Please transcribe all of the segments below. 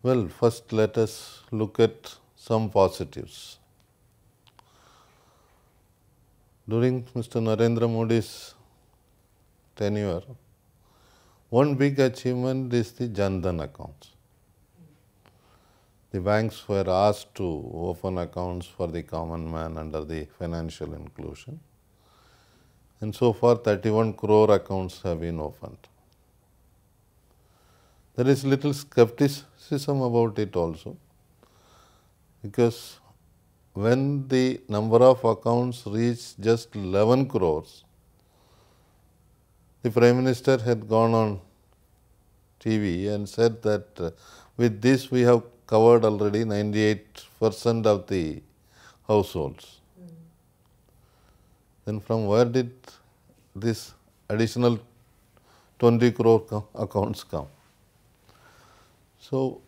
Well, first let us look at some positives. During Mr. Narendra Modi's tenure, one big achievement is the Jan Dhan accounts. The banks were asked to open accounts for the common man under the financial inclusion. And so far, 31 crore accounts have been opened. There is little skepticism about it also, because when the number of accounts reached just 11 crores, the Prime Minister had gone on TV and said that uh, with this we have covered already 98 percent of the households. Then from where did this additional 20 crore co- accounts come? So,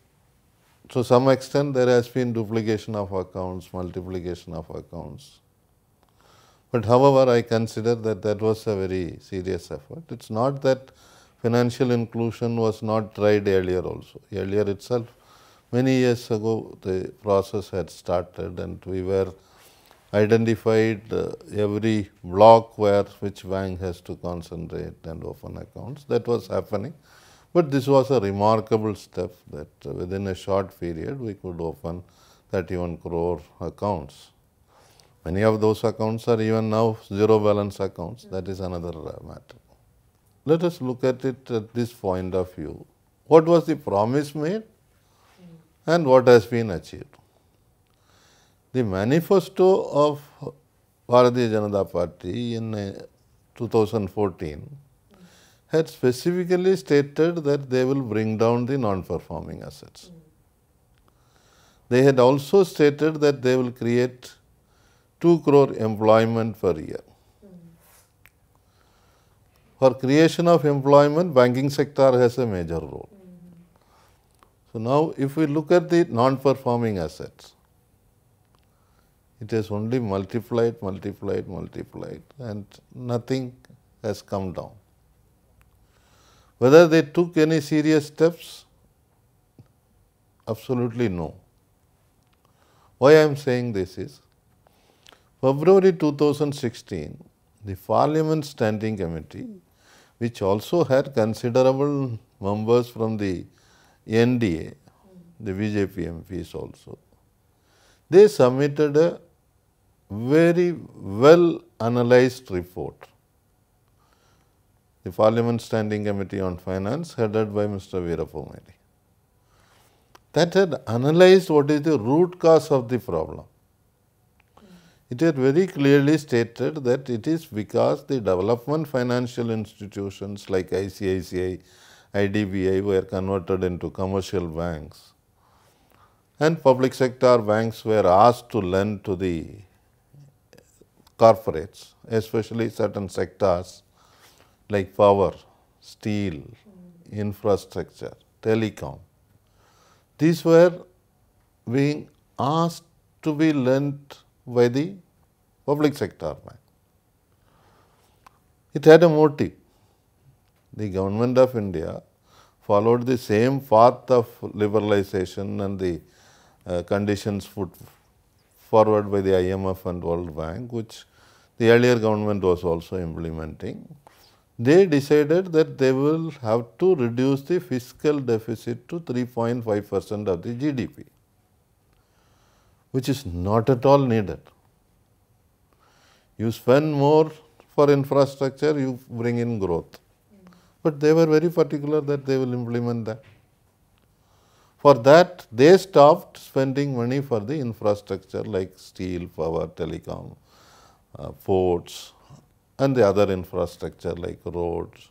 to some extent there has been duplication of accounts, multiplication of accounts. But however, I consider that that was a very serious effort. It's not that financial inclusion was not tried earlier also. Earlier itself, many years ago, the process had started and we were identified uh, every block where which bank has to concentrate and open accounts. That was happening. But this was a remarkable step that within a short period we could open 31 crore accounts. Many of those accounts are even now zero balance accounts. That is another uh, matter. Let us look at it at this point of view. What was the promise made and what has been achieved? The manifesto of Bharatiya Janata Party in uh, 2014 had specifically stated that they will bring down the non-performing assets. They had also stated that they will create 2 crore employment per year. For creation of employment, banking sector has a major role. So now if we look at the non-performing assets, it has only multiplied, multiplied, multiplied and nothing has come down. Whether they took any serious steps? Absolutely no. Why I am saying this is, February 2016, the Parliament Standing Committee, which also had considerable members from the NDA, the BJP MPs also, they submitted a very well analyzed report. The Parliament Standing Committee on Finance, headed by Mr. Veerappa Moily, that had analyzed what is the root cause of the problem. It had very clearly stated that it is because the development financial institutions like ICICI, IDBI were converted into commercial banks and public sector banks were asked to lend to the corporates, especially certain sectors like power, steel, infrastructure, telecom. These were being asked to be lent by the public sector bank. It had a motive. The government of India followed the same path of liberalization and the uh, conditions put forward by the IMF and World Bank, which the earlier government was also implementing. They decided that they will have to reduce the fiscal deficit to 3.5 percent of the GDP, which is not at all needed. You spend more for infrastructure, you bring in growth. But they were very particular that they will implement that. For that, they stopped spending money for the infrastructure like steel, power, telecom, uh, ports, and the other infrastructure like roads.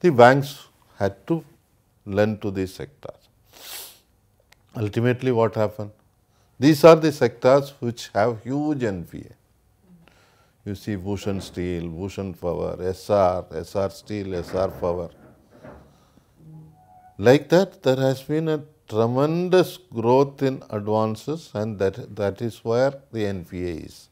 The banks had to lend to these sectors. Ultimately, what happened? These are the sectors which have huge NPA. You see Bhushan Steel, Bhushan Power, Essar, Essar Steel, Essar Power. Like that, there has been a tremendous growth in advances and that, that is where the NPA is.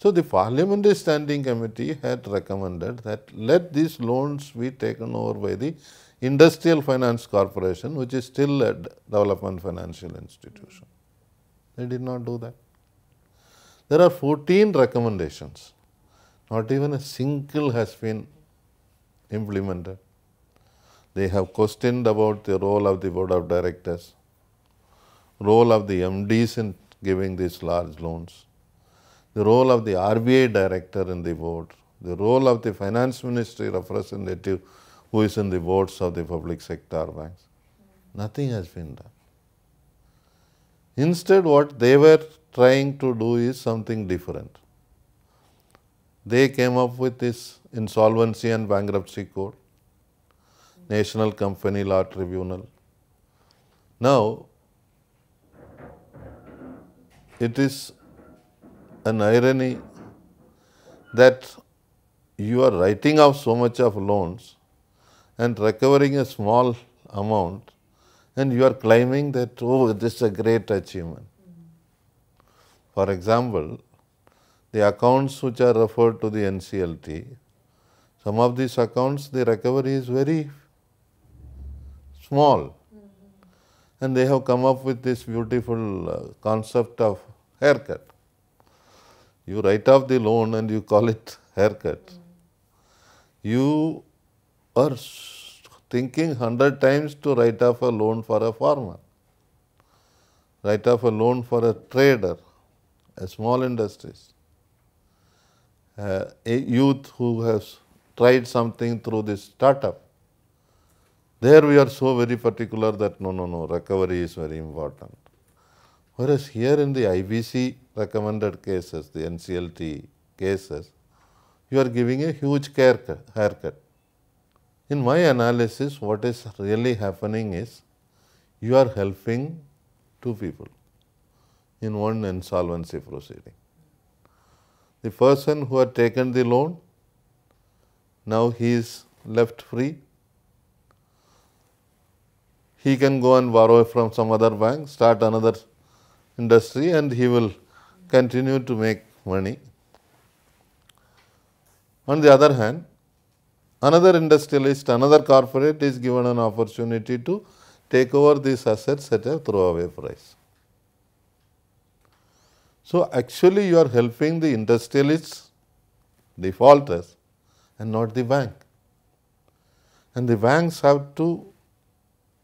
So, the Parliamentary Standing Committee had recommended that let these loans be taken over by the Industrial Finance Corporation, which is still a development financial institution. They did not do that. There are 14 recommendations. Not even a single has been implemented. They have questioned about the role of the board of directors, role of the MDs in giving these large loans, the role of the RBI director in the board, the role of the finance ministry representative who is in the boards of the public sector banks. Nothing has been done. Instead, what they were trying to do is something different. They came up with this insolvency and bankruptcy code, National Company Law Tribunal. Now, it is an irony that you are writing off so much of loans and recovering a small amount and you are claiming that, oh, this is a great achievement. For example, the accounts which are referred to the NCLT, some of these accounts, the recovery is very small. And they have come up with this beautiful uh, concept of haircut. You write off the loan and you call it haircut. You are thinking hundred times to write off a loan for a farmer, write off a loan for a trader, a small industries, uh, a youth who has tried something through this startup. There we are so very particular that no, no, no, recovery is very important. Whereas here in the IBC recommended cases, the NCLT cases, you are giving a huge haircut. In my analysis, what is really happening is you are helping two people in one insolvency proceeding. The person who had taken the loan, now he is left free. He can go and borrow from some other bank, start another industry and he will continue to make money. On the other hand, another industrialist, another corporate is given an opportunity to take over these assets at a throwaway price. So, actually you are helping the industrialists, defaulters and not the bank. And the banks have to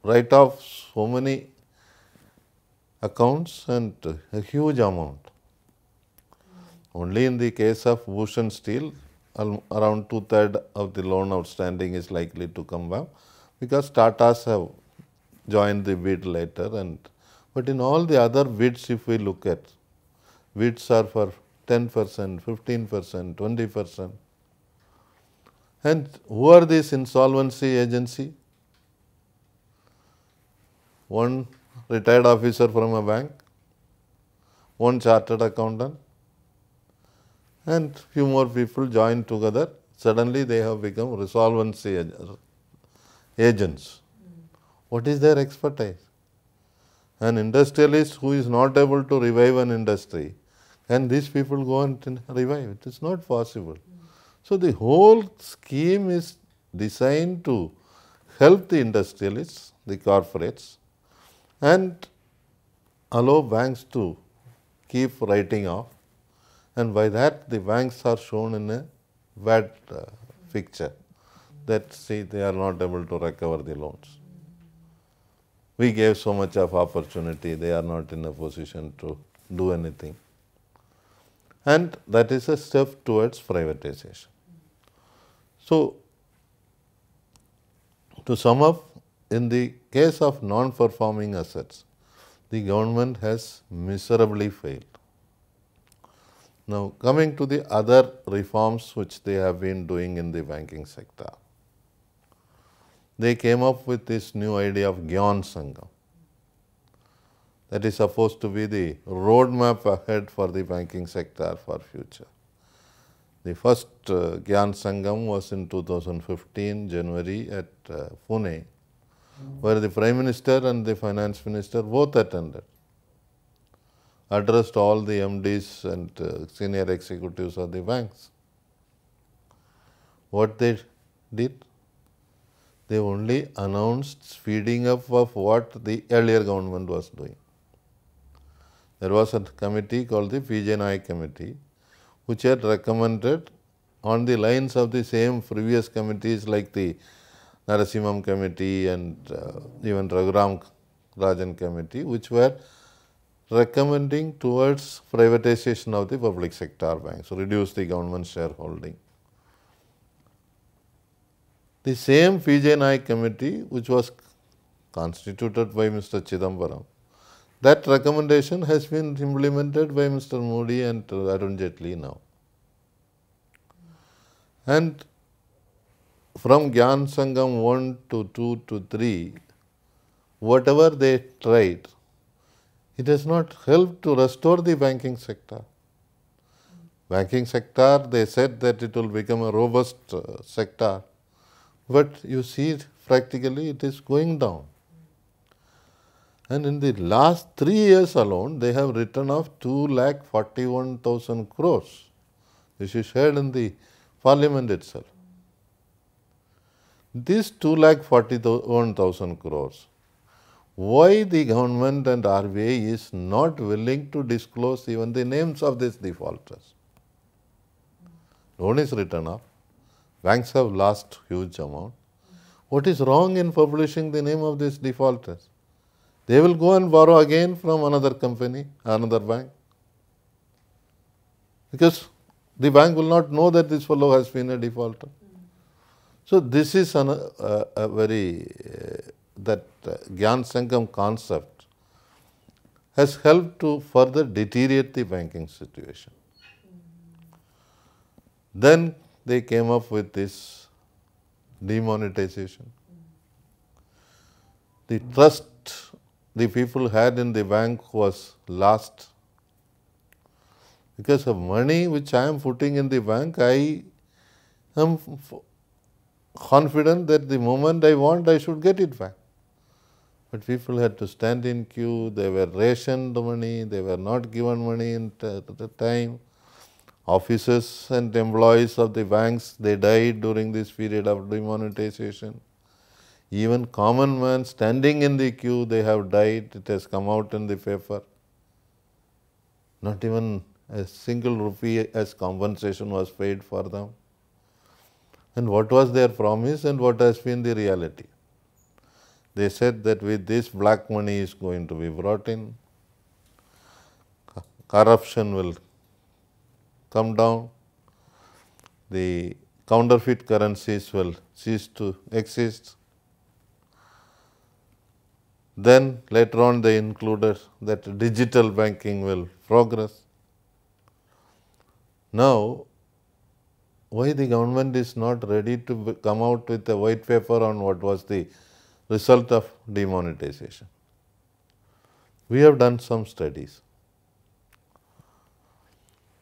write off so many accounts and a huge amount. Only in the case of Bhushan Steel, around two third of the loan outstanding is likely to come back because Tatas have joined the bid later and but in all the other bids if we look at bids are for 10 percent, 15 percent, 20 percent. And who are these insolvency agency? One retired officer from a bank, one chartered accountant, and few more people join together, suddenly they have become resolvency agents. What is their expertise? An industrialist who is not able to revive an industry, and these people go and revive it? It's not possible. So the whole scheme is designed to help the industrialists, the corporates, and allow banks to keep writing off and by that the banks are shown in a bad uh, picture that see they are not able to recover the loans. We gave so much of opportunity, they are not in a position to do anything. And that is a step towards privatization. So, to sum up, in the case of non-performing assets, the government has miserably failed. Now, coming to the other reforms which they have been doing in the banking sector. They came up with this new idea of Gyan Sangam. That is supposed to be the roadmap ahead for the banking sector for future. The first uh, Gyan Sangam was in 2015 January at uh, Pune, where the Prime Minister and the Finance Minister both attended addressed all the MDs and uh, senior executives of the banks. What they did? they only announced speeding up of what the earlier government was doing. There was a committee called the PJ Nayak Committee, which had recommended on the lines of the same previous committees like the Narasimham Committee and uh, even Raghuram Rajan Committee, which were recommending towards privatization of the public sector banks, reduce the government shareholding. The same PJ committee which was constituted by Mr. Chidambaram, that recommendation has been implemented by Mr. Modi and Arun Jaitley now. And from Gyan Sangam 1 to 2 to 3, whatever they tried, it has not helped to restore the banking sector. Banking sector, they said that it will become a robust uh, sector, but you see practically it is going down. And in the last three years alone, they have written off 2 lakh 41,000 crores. This is shared in the parliament itself. This 2 lakh 41,000 crores, why the government and RBI is not willing to disclose even the names of these defaulters? Loan is written off. Banks have lost huge amount. What is wrong in publishing the name of these defaulters? They will go and borrow again from another company, another bank. Because the bank will not know that this fellow has been a defaulter. So this is an, uh, a very, uh, that uh, Gyan Sangam concept has helped to further deteriorate the banking situation. Then they came up with this demonetization. The trust the people had in the bank was lost. Because of money which I am putting in the bank, I am confident that the moment I want, I should get it back. But people had to stand in queue, they were rationed money, they were not given money in the time. Officers and employees of the banks, they died during this period of demonetization. Even common man standing in the queue, they have died, it has come out in the paper. Not even a single rupee as compensation was paid for them and what was their promise and what has been the reality. They said that with this black money is going to be brought in, corruption will come down, the counterfeit currencies will cease to exist. Then later on they included that digital banking will progress. Now why the government is not ready to come out with a white paper on what was the result of demonetization. We have done some studies.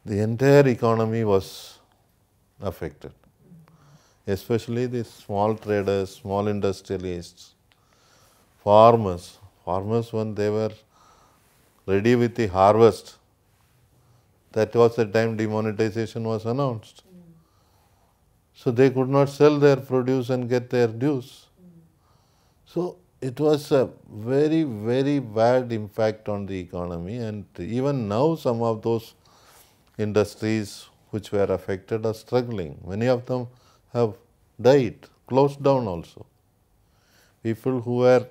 The entire economy was affected, especially the small traders, small industrialists, farmers. Farmers, when they were ready with the harvest, that was the time demonetization was announced. So they could not sell their produce and get their dues. So it was a very, very bad impact on the economy and even now some of those industries which were affected are struggling. Many of them have died, closed down also. People who were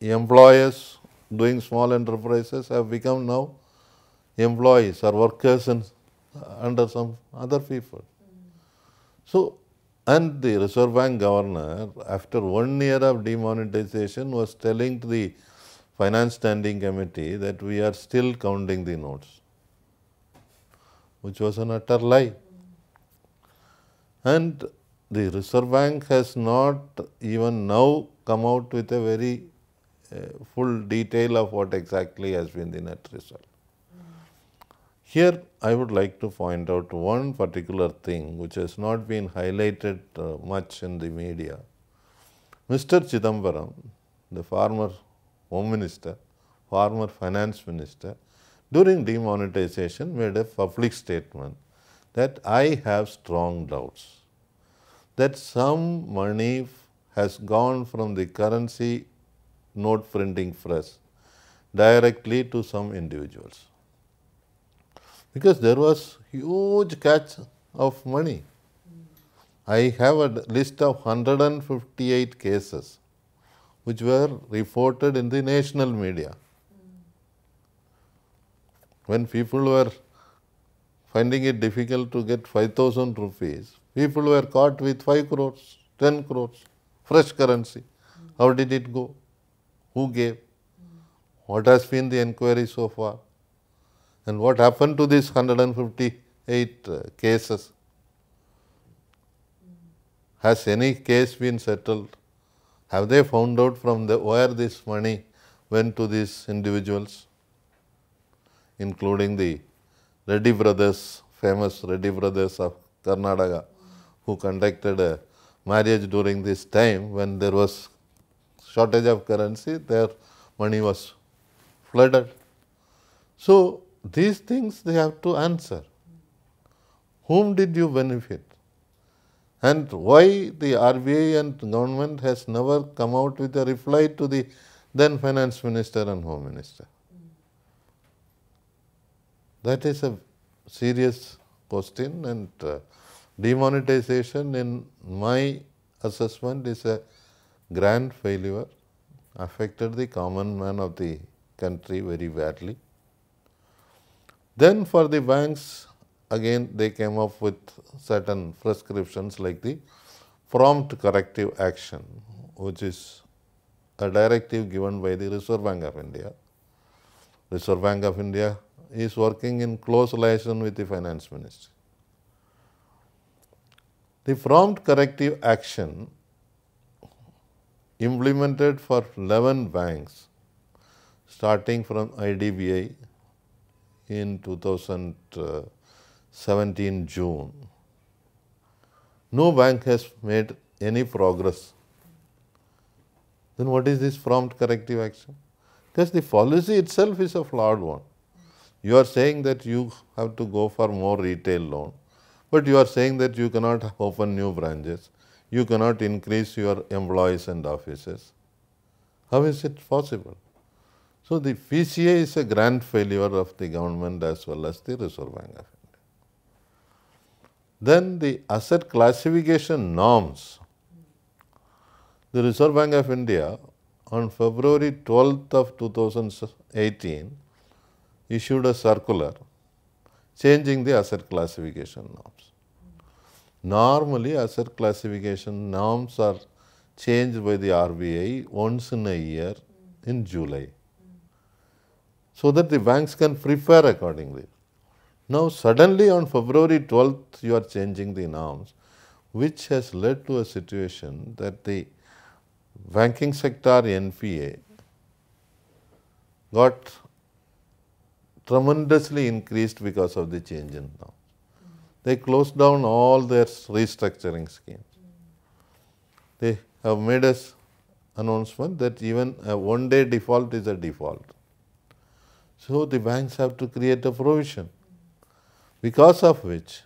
employers doing small enterprises have become now employees or workers under some other people. So, and the Reserve Bank governor, after one year of demonetization, was telling to the Finance Standing Committee that we are still counting the notes, which was an utter lie. And the Reserve Bank has not even now come out with a very uh, full detail of what exactly has been the net result. Here I would like to point out one particular thing which has not been highlighted uh, much in the media. Mr. Chidambaram, the former Home Minister, former Finance Minister, during demonetization made a public statement that I have strong doubts that some money has gone from the currency note printing press directly to some individuals. Because there was huge catch of money. I have a list of 158 cases which were reported in the national media. When people were finding it difficult to get 5000 rupees, people were caught with 5 crores, 10 crores, fresh currency. How did it go? Who gave? What has been the inquiry so far? And what happened to these 158 uh, cases? Has any case been settled? Have they found out from the, where this money went to these individuals, including the Reddy brothers, famous Reddy brothers of Karnataka, who conducted a marriage during this time when there was shortage of currency, their money was flooded. So, these things they have to answer. Whom did you benefit? And why the RBI and government has never come out with a reply to the then finance minister and home minister? That is a serious question and uh, demonetization in my assessment is a grand failure, affected the common man of the country very badly. Then for the banks, again they came up with certain prescriptions like the prompt corrective action, which is a directive given by the Reserve Bank of India. Reserve Bank of India is working in close relation with the finance ministry. The prompt corrective action implemented for 11 banks starting from IDBI in 2017 June. No bank has made any progress. Then what is this prompt corrective action? Because the policy itself is a flawed one. You are saying that you have to go for more retail loan, but you are saying that you cannot open new branches, you cannot increase your employees and offices. How is it possible? So, the PCA is a grand failure of the government as well as the Reserve Bank of India. Then the asset classification norms. The Reserve Bank of India on February 12th of 2018 issued a circular changing the asset classification norms. Normally, asset classification norms are changed by the RBI once in a year in July, so that the banks can prepare accordingly. Now, suddenly on February 12th, you are changing the norms, which has led to a situation that the banking sector NPA got tremendously increased because of the change in norms. They closed down all their restructuring schemes. They have made us announcement that even a one day default is a default. So the banks have to create a provision because of which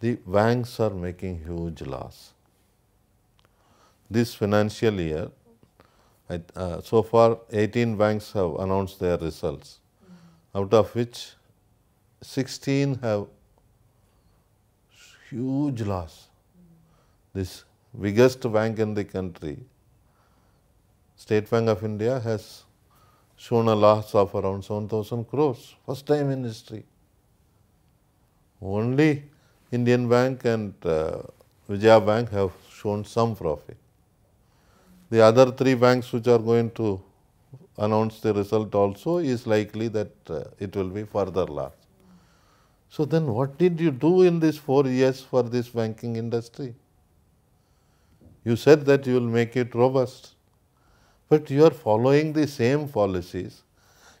the banks are making huge loss. This financial year, uh, so far 18 banks have announced their results out of which 16 have huge loss. This biggest bank in the country, State Bank of India has shown a loss of around 7,000 crores, first time in history. Only Indian Bank and uh, Vijaya Bank have shown some profit. The other three banks which are going to announce the result also is likely that uh, it will be further loss. So then what did you do in these four years for this banking industry? You said that you will make it robust, but you are following the same policies.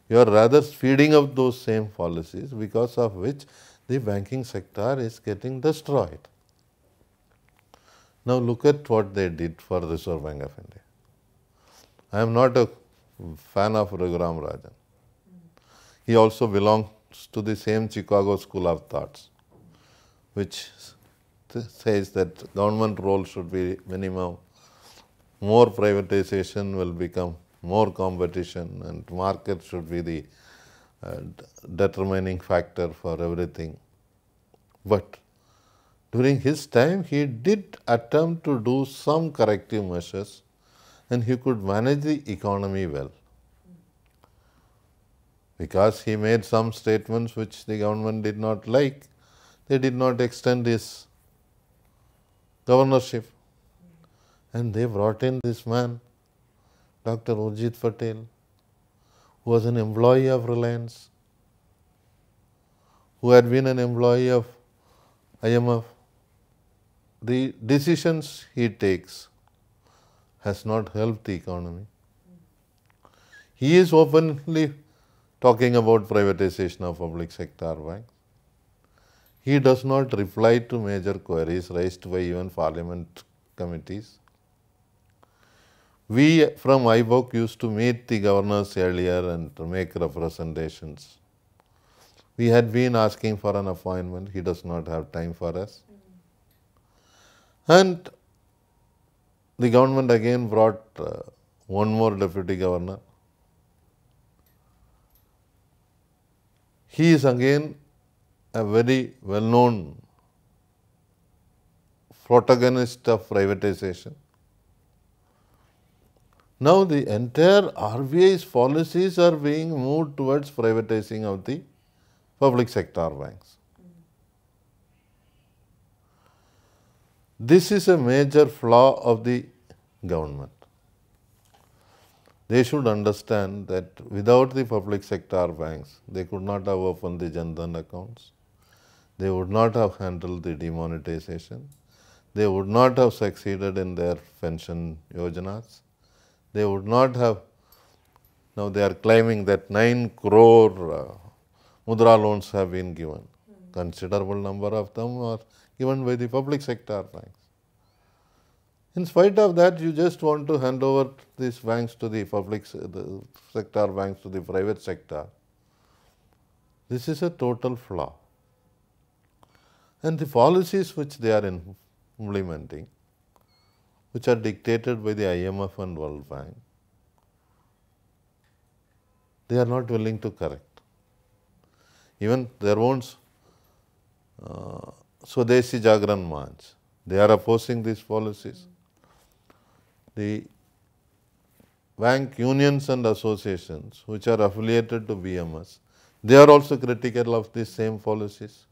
You are rather feeding up those same policies because of which the banking sector is getting destroyed. Now look at what they did for Reserve Bank of India. I am not a fan of Raghuram Rajan. He also belongs to the same Chicago school of thoughts, which says that government role should be minimum more privatization will become more competition and market should be the uh, determining factor for everything. But during his time, he did attempt to do some corrective measures and he could manage the economy well. Because he made some statements which the government did not like, they did not extend his governorship. And they brought in this man, Dr. Urjit Patel, who was an employee of Reliance, who had been an employee of IMF. The decisions he takes has not helped the economy. He is openly talking about privatization of public sector banks. He does not reply to major queries raised by even parliament committees. We from AIBOC used to meet the governors earlier and to make representations. We had been asking for an appointment, he does not have time for us. And the government again brought uh, one more deputy governor. He is again a very well known protagonist of privatization. Now the entire RBI's policies are being moved towards privatizing of the public sector banks. This is a major flaw of the government. They should understand that without the public sector banks, they could not have opened the Jan Dhan accounts. They would not have handled the demonetization. They would not have succeeded in their pension yojanas they would not have. Now they are claiming that 9 crore uh, mudra loans have been given. Mm. Considerable number of them are given by the public sector banks. In spite of that, you just want to hand over these banks to the public the sector banks to the private sector. This is a total flaw. And the policies which they are implementing which are dictated by the IMF and World Bank, they are not willing to correct. Even their own uh, Swadeshi Jagran Manch, they are opposing these policies. The bank unions and associations which are affiliated to BMS, they are also critical of these same policies,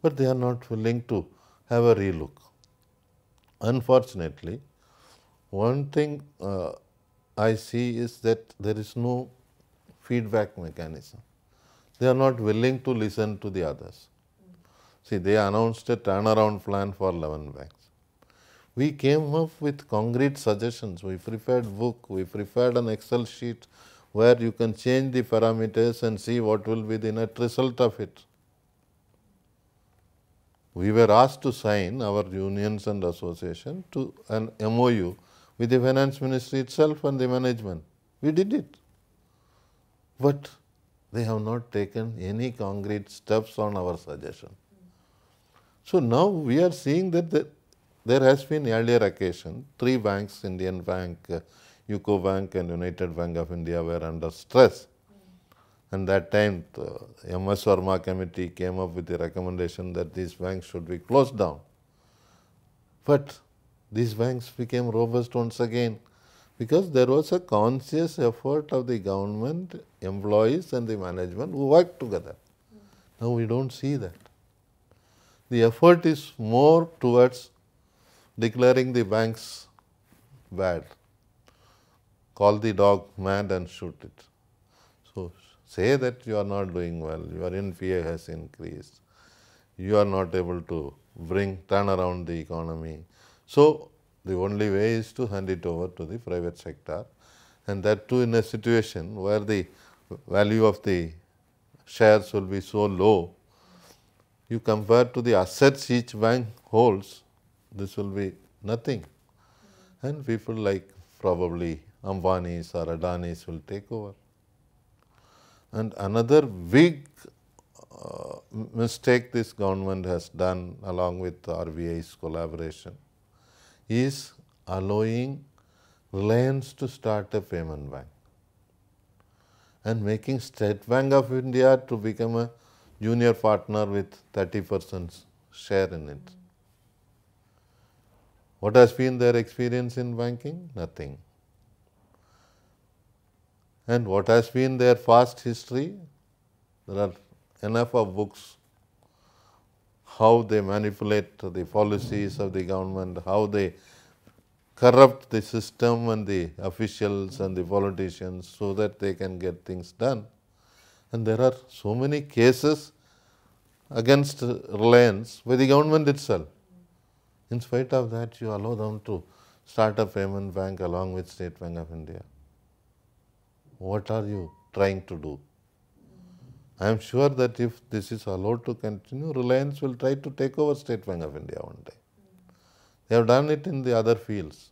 but they are not willing to have a relook. Unfortunately, one thing uh, I see is that there is no feedback mechanism. They are not willing to listen to the others. See, they announced a turnaround plan for 11 banks. We came up with concrete suggestions. We prepared book, we prepared an Excel sheet where you can change the parameters and see what will be the net result of it we were asked to sign our unions and association to an MOU with the finance ministry itself and the management. We did it. But they have not taken any concrete steps on our suggestion. So now we are seeing that the, there has been earlier occasion, three banks, Indian Bank, uh, UCO Bank and United Bank of India were under stress and that time, the MS Verma committee came up with the recommendation that these banks should be closed down. But these banks became robust once again because there was a conscious effort of the government, employees and the management who worked together. Now we don't see that. The effort is more towards declaring the banks bad. Call the dog mad and shoot it. So say that you are not doing well, your NPA has increased, you are not able to bring, turn around the economy. So, the only way is to hand it over to the private sector and that too in a situation where the value of the shares will be so low, you compare to the assets each bank holds, this will be nothing. And people like probably Ambani's or Adani's will take over. And another big uh, mistake this government has done along with RBI's collaboration is allowing Reliance to start a payment bank and making State Bank of India to become a junior partner with 30 percent share in it. What has been their experience in banking? Nothing. And what has been their past history? There are enough of books how they manipulate the policies of the government, how they corrupt the system and the officials and the politicians so that they can get things done. And there are so many cases against Reliance by the government itself. In spite of that, you allow them to start a payment bank along with State Bank of India. What are you trying to do? I am sure that if this is allowed to continue, Reliance will try to take over State Bank of India one day. They have done it in the other fields.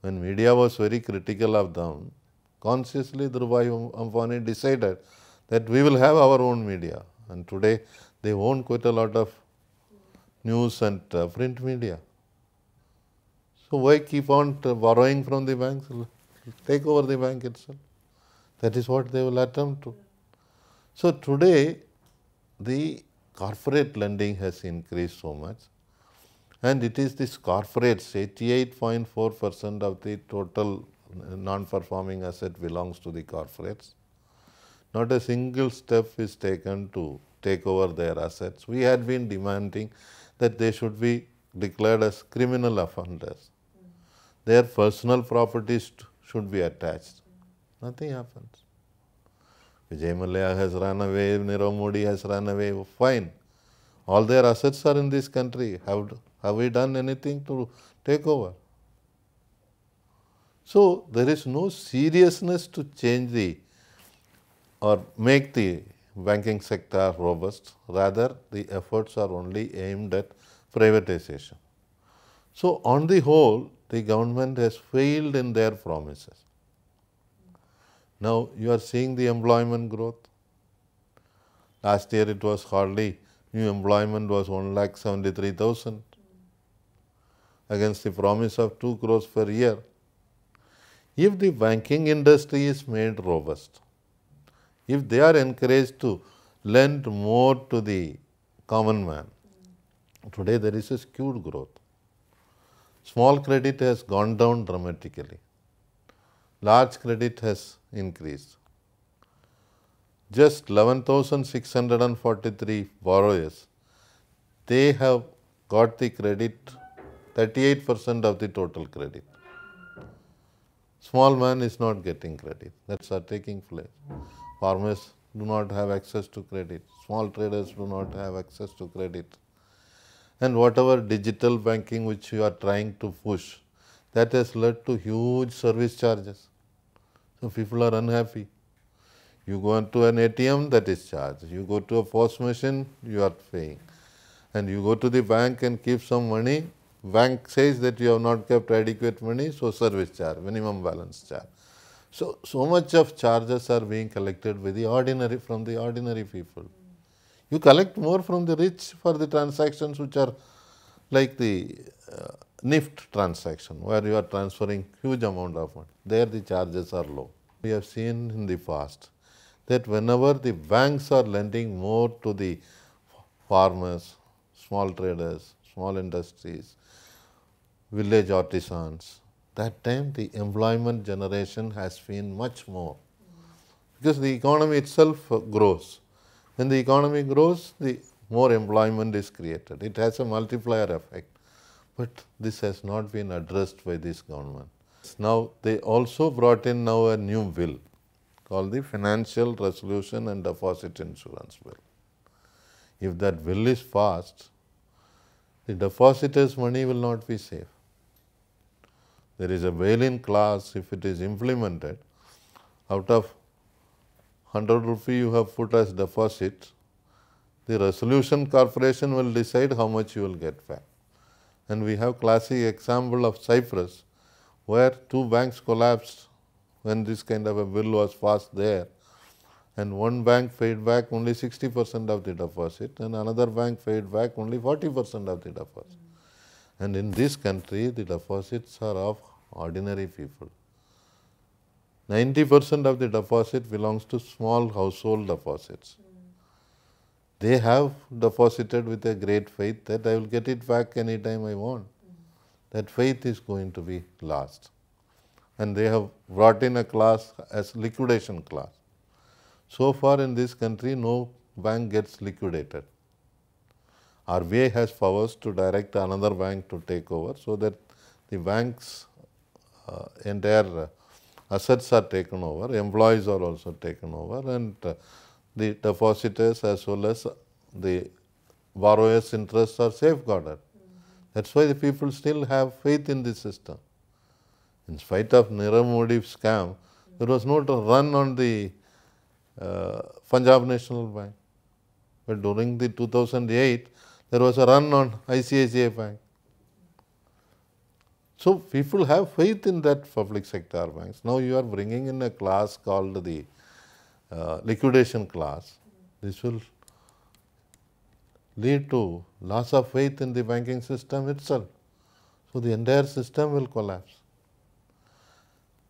When media was very critical of them, consciously Dhirubhai Ambani decided that we will have our own media. And today they own quite a lot of news and uh, print media. So why keep on borrowing from the banks? Take over the bank itself. That is what they will attempt to. So today the corporate lending has increased so much and it is this corporates 88.4 percent of the total non-performing asset belongs to the corporates. Not a single step is taken to take over their assets. We had been demanding that they should be declared as criminal offenders. Their personal properties should be attached. Nothing happens. Vijay Mallya has run away, Nirav Modi has run away, fine. All their assets are in this country. Have, have we done anything to take over? So, there is no seriousness to change the or make the banking sector robust, rather the efforts are only aimed at privatization. So, on the whole, the government has failed in their promises. Now, you are seeing the employment growth. Last year it was hardly, new employment was 1 lakh 73,000 against the promise of 2 crores per year. If the banking industry is made robust, if they are encouraged to lend more to the common man, today there is a skewed growth. Small credit has gone down dramatically. Large credit has increased. Just 11,643 borrowers, they have got the credit 38 percent of the total credit. Small man is not getting credit. That's are taking place. Farmers do not have access to credit. Small traders do not have access to credit. And whatever digital banking which you are trying to push, that has led to huge service charges. So people are unhappy. You go to an ATM, that is charged. You go to a POS machine, you are paying. And you go to the bank and keep some money, bank says that you have not kept adequate money, so service charge, minimum balance charge. So, so much of charges are being collected by the ordinary, from the ordinary people. You collect more from the rich for the transactions which are like the uh, NEFT transaction where you are transferring huge amount of money. There the charges are low. We have seen in the past that whenever the banks are lending more to the farmers, small traders, small industries, village artisans, that time the employment generation has been much more because the economy itself grows. When the economy grows, the more employment is created. It has a multiplier effect. But this has not been addressed by this government. Now they also brought in now a new bill called the Financial Resolution and Deposit Insurance Bill. If that bill is passed, the depositors' money will not be safe. There is a bail-in clause if it is implemented. Out of 100 rupee you have put as deposit, the resolution corporation will decide how much you will get back. And we have classic example of Cyprus where two banks collapsed when this kind of a bill was passed there and one bank paid back only 60 percent of the deposit and another bank paid back only 40 percent of the deposit. And in this country the deposits are of ordinary people. 90% of the deposit belongs to small household deposits. They have deposited with a great faith that I will get it back anytime I want. That faith is going to be lost. And they have brought in a class as liquidation class. So far in this country, no bank gets liquidated. RBI has powers to direct another bank to take over so that the bank's uh, entire assets are taken over, employees are also taken over and uh, the depositors as well as the borrowers' interests are safeguarded. That's why the people still have faith in the system. In spite of Nirav Modi scam, there was no run on the uh, Punjab National Bank. But during the 2008, there was a run on ICICI Bank. So people have faith in that public sector banks. Now you are bringing in a class called the uh, liquidation class. This will lead to loss of faith in the banking system itself. So the entire system will collapse.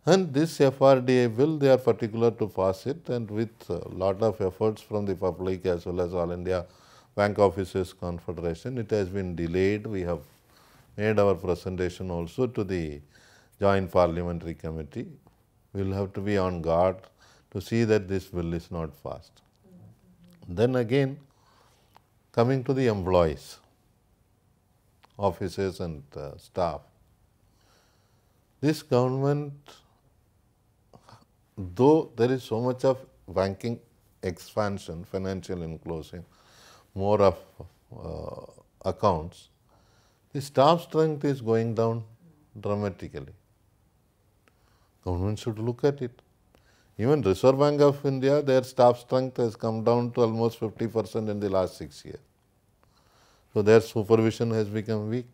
And this FRDI bill, they are particular to pass it and with a lot of efforts from the public as well as All India Bank Officers Confederation, it has been delayed. We have made our presentation also to the Joint Parliamentary Committee. We will have to be on guard to see that this will is not passed. Then again, coming to the employees, officers and uh, staff, this government, though there is so much of banking expansion, financial inclusion, more of uh, accounts, the staff strength is going down dramatically. Government should look at it. Even Reserve Bank of India, their staff strength has come down to almost 50 percent in the last six years. So their supervision has become weak.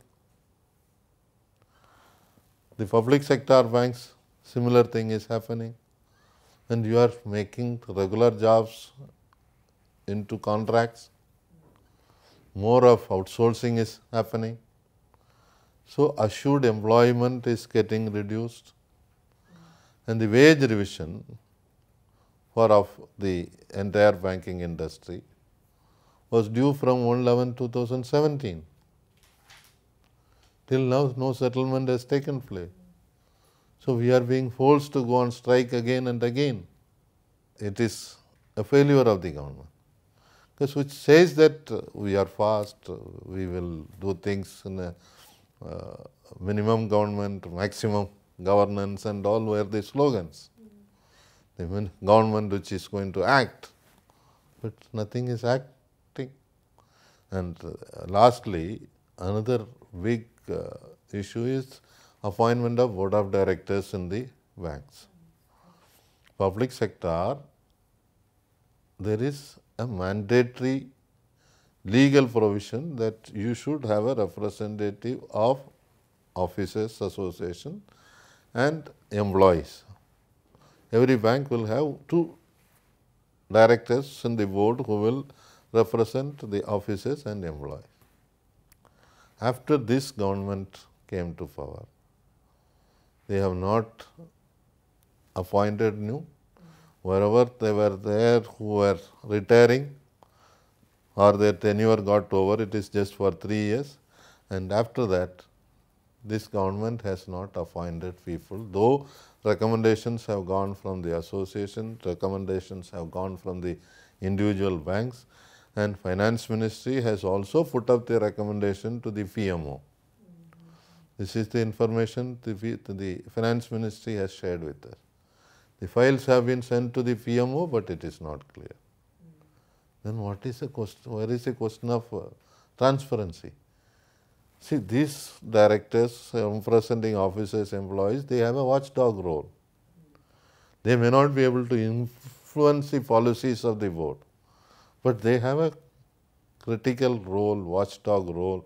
The public sector banks, similar thing is happening. And you are making regular jobs into contracts. More of outsourcing is happening. So assured employment is getting reduced and the wage revision for of the entire banking industry was due from 1-11-2017. Till now no settlement has taken place. So we are being forced to go on strike again and again. It is a failure of the government. Because which says that we are fast, we will do things in a uh, minimum government, maximum governance and all were the slogans. The government which is going to act, but nothing is acting. And uh, lastly, another big uh, issue is appointment of board of directors in the banks. Public sector, there is a mandatory legal provision that you should have a representative of officers association and employees. Every bank will have two directors in the board who will represent the officers and employees. After this government came to power, they have not appointed new. Wherever they were there who were retiring, or their tenure got over, it is just for three years. And after that, this government has not appointed people, though recommendations have gone from the association, recommendations have gone from the individual banks, and finance ministry has also put up the recommendation to the PMO. This is the information the, the finance ministry has shared with us. The files have been sent to the PMO, but it is not clear then what is the question, where is the question of uh, transparency? See, these directors, um, representing officers, employees, they have a watchdog role. They may not be able to influence the policies of the board, but they have a critical role, watchdog role.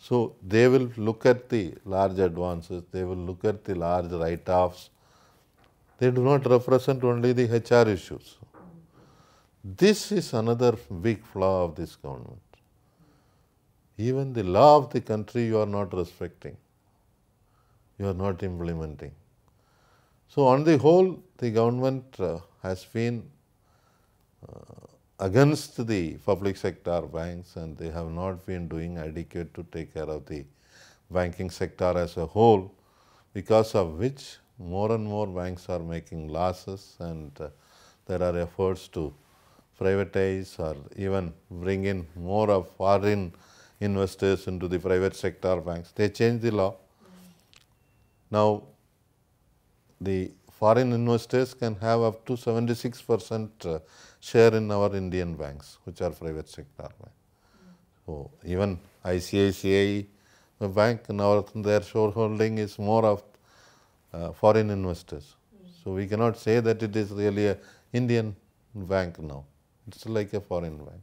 So, they will look at the large advances, they will look at the large write-offs. They do not represent only the HR issues. This is another big flaw of this government. Even the law of the country you are not respecting. you are not implementing. So, on the whole the government uh, has been uh, against the public sector banks and they have not been doing adequate to take care of the banking sector as a whole because of which more and more banks are making losses and uh, there are efforts to privatize or even bring in more of foreign investors into the private sector banks. They changed the law. Now, the foreign investors can have up to 76 percent uh, share in our Indian banks, which are private sector banks. So, even ICICI bank now their shareholding is more of uh, foreign investors. So, we cannot say that it is really a Indian bank now, it is like a foreign bank.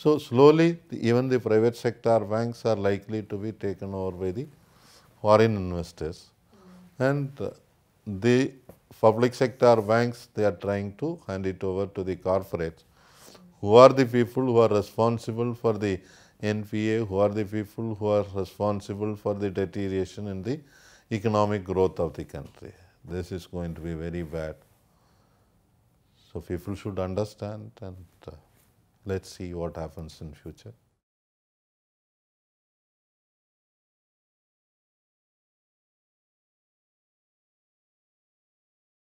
So, slowly even the private sector banks are likely to be taken over by the foreign investors and uh, the public sector banks they are trying to hand it over to the corporates who are the people who are responsible for the NPA, who are the people who are responsible for the deterioration in the economic growth of the country. This is going to be very bad. So, people should understand and let us see what happens in future.